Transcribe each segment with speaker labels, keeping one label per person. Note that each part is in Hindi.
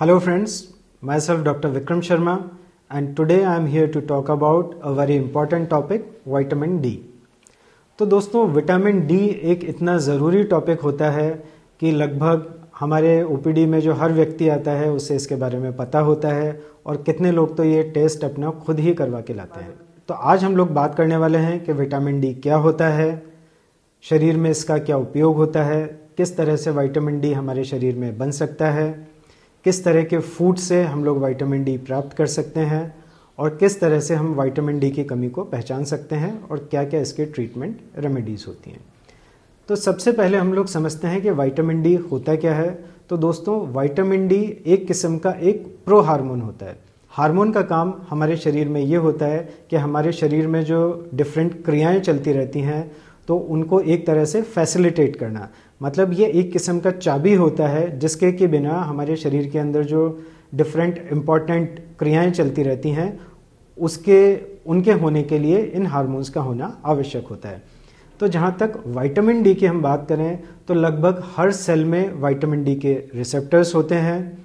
Speaker 1: Hello friends, myself Dr. Vikram Sharma and today I am here to talk about a very important topic vitamin D. तो दोस्तों विटामिन डी एक इतना ज़रूरी टॉपिक होता है कि लगभग हमारे ओपीडी में जो हर व्यक्ति आता है उसे इसके बारे में पता होता है और कितने लोग तो ये टेस्ट अपना खुद ही करवा के लाते हैं तो आज हम लोग बात करने वाले हैं कि विटामिन डी क्या होता है शरीर में इसका क्या उपयोग होता है किस तरह से विटामिन डी हमारे शरीर में बन सकता है किस तरह के फ़ूड से हम लोग विटामिन डी प्राप्त कर सकते हैं और किस तरह से हम विटामिन डी की कमी को पहचान सकते हैं और क्या क्या इसके ट्रीटमेंट रेमेडीज़ होती हैं। तो सबसे पहले हम लोग समझते हैं कि विटामिन डी होता क्या है। तो दोस्तों विटामिन डी एक किस्म का एक प्रो हार्मोन होता है। हार्मोन का काम हमारे शरीर में ये होता है कि हमारे शरीर में जो डिफरेंट क्रियाएँ चलती रहती हैं तो उनको एक तरह से फैसिलिटेट करना। मतलब ये एक किस्म का चाबी होता है, जिसके के बिना हमारे शरीर के अंदर जो डिफरेंट इंपॉर्टेंट क्रियाएँ चलती रहती हैं, उसके, उनके होने के लिए इन हार्मोन्स का होना आवश्यक होता है। तो जहाँ तक विटामिन डी की हम बात करें तो लगभग हर सेल में विटामिन डी के रिसेप्टर्स होते हैं।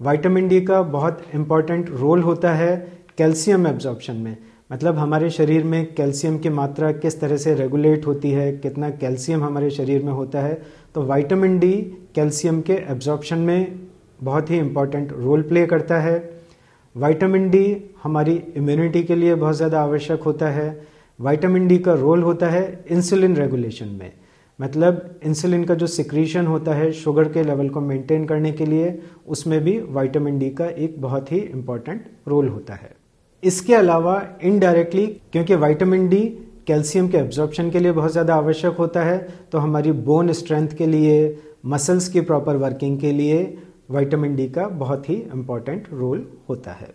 Speaker 1: विटामिन डी का बहुत इंपॉर्टेंट रोल होता है कैल्शियम एब्जॉर्प्शन में। मतलब हमारे शरीर में कैल्शियम की मात्रा किस तरह से रेगुलेट होती है, कितना कैल्शियम हमारे शरीर में होता है तो विटामिन डी कैल्शियम के एब्जॉर्प्शन में बहुत ही इंपॉर्टेंट रोल प्ले करता है। विटामिन डी हमारी इम्यूनिटी के लिए बहुत ज़्यादा आवश्यक होता है। विटामिन डी का रोल होता है इंसुलिन रेगुलेशन में। मतलब इंसुलिन का जो सिक्रीशन होता है शुगर के लेवल को मेंटेन करने के लिए, उसमें भी विटामिन डी का एक बहुत ही इंपॉर्टेंट रोल होता है। इसके अलावा इनडायरेक्टली क्योंकि विटामिन डी कैल्शियम के एब्जॉर्प्शन के लिए बहुत ज़्यादा आवश्यक होता है तो हमारी बोन स्ट्रेंथ के लिए मसल्स की प्रॉपर वर्किंग के लिए विटामिन डी का बहुत ही इंपॉर्टेंट रोल होता है।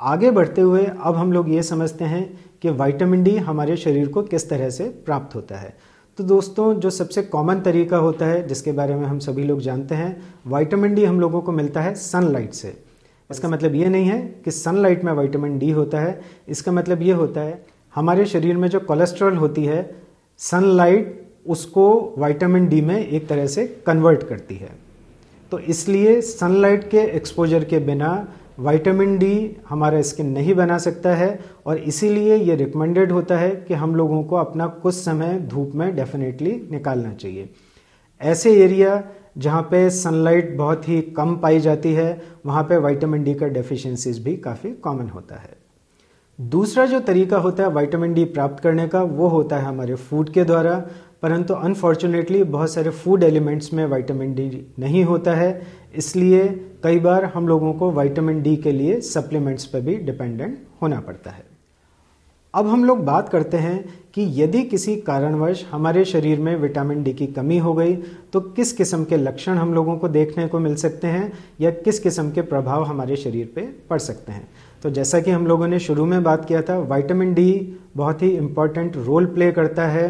Speaker 1: आगे बढ़ते हुए अब हम लोग ये समझते हैं कि विटामिन डी हमारे शरीर को किस तरह से प्राप्त होता है। तो दोस्तों, जो सबसे कॉमन तरीका होता है, जिसके बारे में हम सभी लोग जानते हैं विटामिन डी हम लोगों को मिलता है सनलाइट से। इसका मतलब ये नहीं है कि सनलाइट में विटामिन डी होता है। इसका मतलब ये होता है, हमारे शरीर में जो कोलेस्ट्रॉल होती है सनलाइट उसको विटामिन डी में एक तरह से कन्वर्ट करती है। तो इसलिए सनलाइट के एक्सपोजर के बिना विटामिन डी हमारा स्किन नहीं बना सकता है और इसीलिए ये रिकमेंडेड होता है कि हम लोगों को अपना कुछ समय धूप में डेफिनेटली निकालना चाहिए। ऐसे एरिया जहाँ पे सनलाइट बहुत ही कम पाई जाती है, वहाँ पे विटामिन डी का डेफिशिएंसीज भी काफ़ी कॉमन होता है। दूसरा जो तरीका होता है विटामिन डी प्राप्त करने का, वो होता है हमारे फ़ूड के द्वारा, परंतु अनफॉर्चुनेटली बहुत सारे फ़ूड एलिमेंट्स में विटामिन डी नहीं होता है, इसलिए कई बार हम लोगों को विटामिन डी के लिए सप्लीमेंट्स पर भी डिपेंडेंट होना पड़ता है। अब हम लोग बात करते हैं कि यदि किसी कारणवश हमारे शरीर में विटामिन डी की कमी हो गई तो किस किस्म के लक्षण हम लोगों को देखने को मिल सकते हैं या किस किस्म के प्रभाव हमारे शरीर पे पड़ सकते हैं। तो जैसा कि हम लोगों ने शुरू में बात किया था, विटामिन डी बहुत ही इंपॉर्टेंट रोल प्ले करता है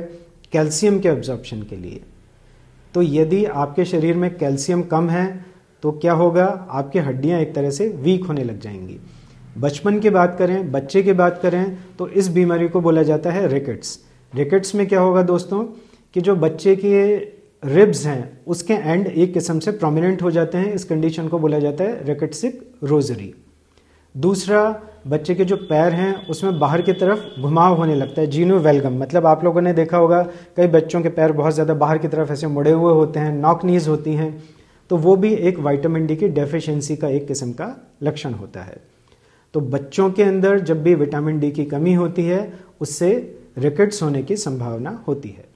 Speaker 1: कैल्शियम के एब्जॉर्प्शन के लिए। तो यदि आपके शरीर में कैल्शियम कम है तो क्या होगा? आपकी हड्डियाँ एक तरह से वीक होने लग जाएँगी। बचपन की बात करें, बच्चे की बात करें तो इस बीमारी को बोला जाता है रिकेट्स रिकेट्स में क्या होगा दोस्तों? कि जो बच्चे के रिब्स हैं, उसके एंड एक किस्म से प्रोमिनेंट हो जाते हैं। इस कंडीशन को बोला जाता है रिकेट्सिक रोजरी दूसरा, बच्चे के जो पैर हैं, उसमें बाहर की तरफ़ घुमाव होने लगता है जीनो वेलगम मतलब आप लोगों ने देखा होगा, कई बच्चों के पैर बहुत ज़्यादा बाहर की तरफ़ ऐसे मुड़े हुए होते हैं नॉक नीज होती हैं तो वो भी एक वाइटामिन डी की डेफिशिएंसी का एक किस्म का लक्षण होता है। तो बच्चों के अंदर जब भी विटामिन डी की कमी होती है, उससे रिकेट्स होने की संभावना होती है।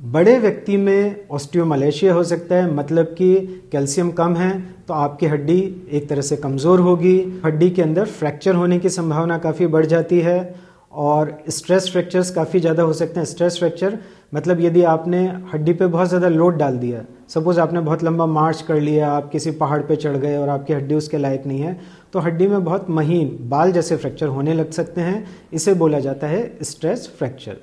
Speaker 1: बड़े व्यक्ति में ऑस्टियोमलेशिया हो सकता है मतलब कि कैल्शियम कम है तो आपकी हड्डी एक तरह से कमज़ोर होगी। हड्डी के अंदर फ्रैक्चर होने की संभावना काफ़ी बढ़ जाती है और स्ट्रेस फ्रैक्चर्स काफ़ी ज़्यादा हो सकते हैं। स्ट्रेस फ्रैक्चर मतलब यदि आपने हड्डी पे बहुत ज़्यादा लोड डाल दिया सपोज़ आपने बहुत लंबा मार्च कर लिया, आप किसी पहाड़ पे चढ़ गए और आपकी हड्डी उसके लायक नहीं है तो हड्डी में बहुत महीन बाल जैसे फ्रैक्चर होने लग सकते हैं। इसे बोला जाता है स्ट्रेस फ्रैक्चर।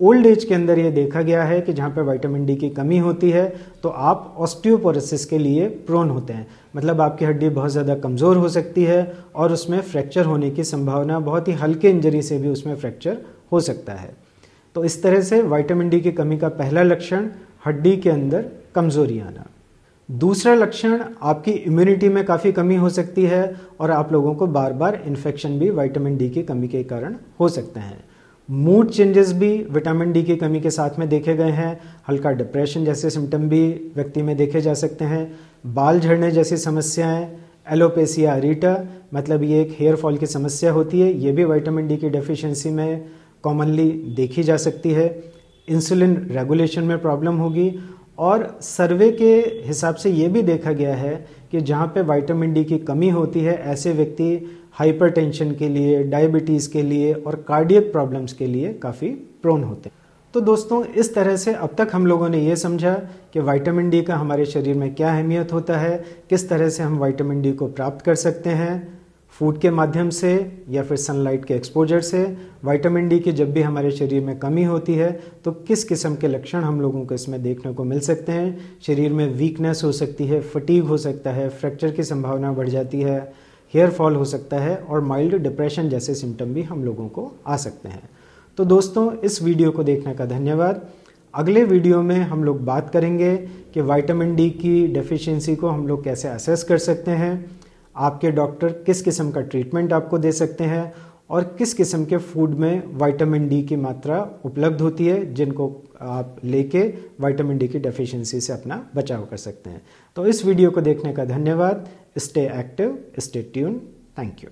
Speaker 1: ओल्ड एज के अंदर ये देखा गया है कि जहाँ पे विटामिन डी की कमी होती है तो आप ऑस्टियोपोरोसिस के लिए प्रोन होते हैं। मतलब आपकी हड्डी बहुत ज़्यादा कमज़ोर हो सकती है और उसमें फ्रैक्चर होने की संभावना बहुत ही हल्के इंजरी से भी उसमें फ्रैक्चर हो सकता है। तो इस तरह से विटामिन डी की कमी का पहला लक्षण हड्डी के अंदर कमज़ोरी आना दूसरा लक्षण आपकी इम्यूनिटी में काफ़ी कमी हो सकती है और आप लोगों को बार बार इन्फेक्शन भी विटामिन डी की कमी के कारण हो सकते हैं। मूड चेंजेस भी विटामिन डी की कमी के साथ में देखे गए हैं। हल्का डिप्रेशन जैसे सिम्टम भी व्यक्ति में देखे जा सकते हैं। बाल झड़ने जैसी समस्याएँ एलोपेसिया रीटा मतलब ये एक हेयर फॉल की समस्या होती है, ये भी विटामिन डी की डेफिशिएंसी में कॉमनली देखी जा सकती है। इंसुलिन रेगुलेशन में प्रॉब्लम होगी और सर्वे के हिसाब से ये भी देखा गया है कि जहाँ पे विटामिन डी की कमी होती है, ऐसे व्यक्ति हाइपरटेंशन के लिए, डायबिटीज़ के लिए और कार्डियक प्रॉब्लम्स के लिए काफ़ी प्रोन होते हैं। तो दोस्तों, इस तरह से अब तक हम लोगों ने ये समझा कि विटामिन डी का हमारे शरीर में क्या अहमियत होता है, किस तरह से हम विटामिन डी को प्राप्त कर सकते हैं। फ़ूड के माध्यम से या फिर सनलाइट के एक्सपोजर से विटामिन डी की जब भी हमारे शरीर में कमी होती है तो किस किस्म के लक्षण हम लोगों को इसमें देखने को मिल सकते हैं? शरीर में वीकनेस हो सकती है फटीग हो सकता है फ्रैक्चर की संभावना बढ़ जाती है हेयर फॉल हो सकता है और माइल्ड डिप्रेशन जैसे सिम्टम भी हम लोगों को आ सकते हैं। तो दोस्तों, इस वीडियो को देखने का धन्यवाद। अगले वीडियो में हम लोग बात करेंगे कि विटामिन डी की डेफिशिएंसी को हम लोग कैसे असेस कर सकते हैं। आपके डॉक्टर किस किस्म का ट्रीटमेंट आपको दे सकते हैं और किस किस्म के फ़ूड में विटामिन डी की मात्रा उपलब्ध होती है, जिनको आप लेके विटामिन डी की डेफिशिएंसी से अपना बचाव कर सकते हैं। तो इस वीडियो को देखने का धन्यवाद। Stay active stay tune thank you